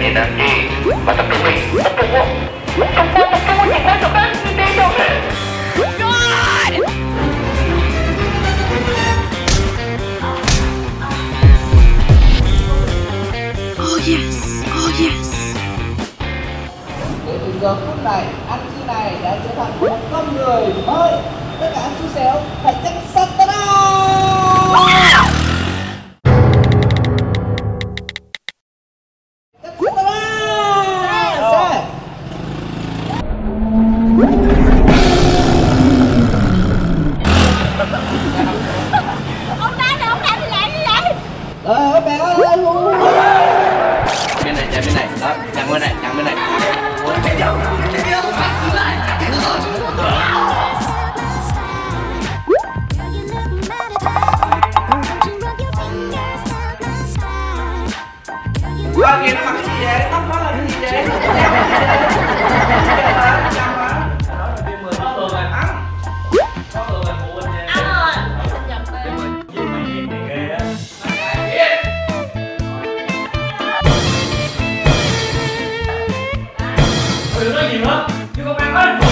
nhìn làm gì mà tập trung đi tập trung quá tập trung quá tập trung quá nhìn quá tập đến đi đâu Oh yes, oh yes. Từ giờ phút này, anh chị này đã trở thành một con người mới. Tất cả anh phải chắc Satana! Chắc Rồi, các bạn ơi, luôn. bên này chạy bên này đó chặn bên này chặn bên này Ba kia nó mặc gì vậy? Tóc nó là cái gì vậy? 你们你给我买二